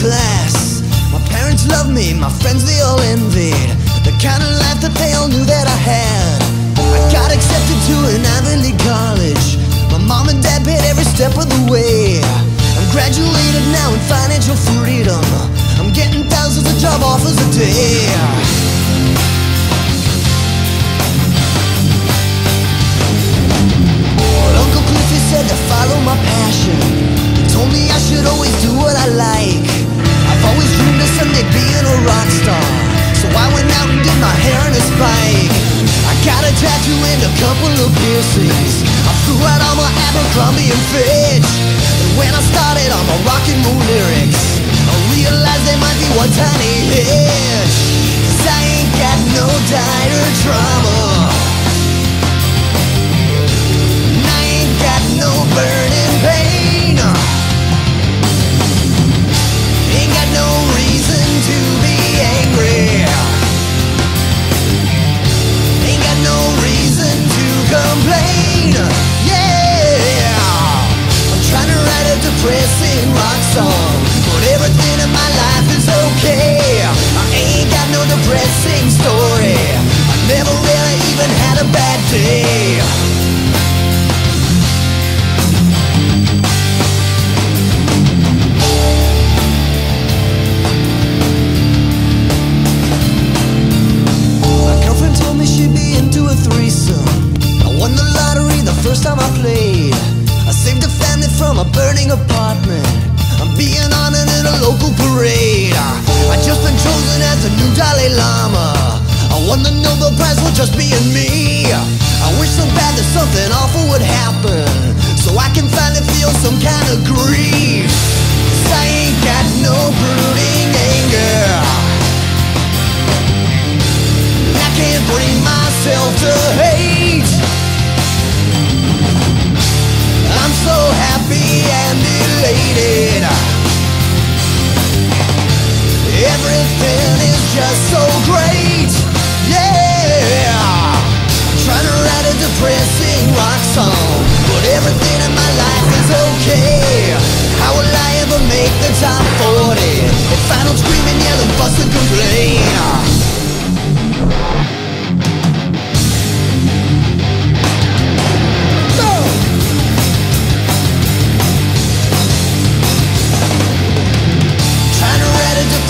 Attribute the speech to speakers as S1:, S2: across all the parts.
S1: class. My parents loved me, my friends they all envied. The kind of life that they all knew that I had. I got accepted to an Ivy League college. My mom and dad paid every step of the way. I'm graduated now in financial freedom. I'm getting thousands of job offers a day. Couple of piercings. I threw out all my Abercrombie and Fitch. And when I started on my rock and roll lyrics, I realized there might be one tiny hitch. Cause I ain't got no dire depressing rock song, but everything in my life is okay. I ain't got no depressing story. I never really even had a bad day. Dalai Lama. I won the Nobel Prize for just being me. I wish so bad that something awful would happen, so I can finally feel some just so great. Yeah. Trying to write a depressing rock song, but everything in my life is okay. How will I ever make the top 40? If I don't scream and yell and fuss and complain.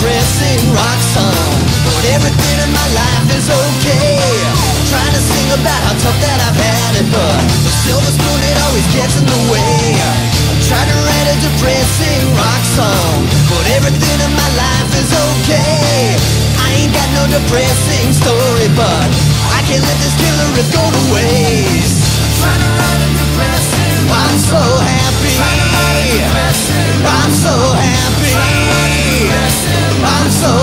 S1: Depressing rock song but everything in my life is okay. Trying to sing about how tough that I've had it But the silver spoon, it always gets in the way. I'm trying to write a depressing rock song But everything in my life is okay. I ain't got no depressing story But I can't let this killer riff go to waste. I'm trying to write a depressing I'm so happy. I'm so happy. I'm so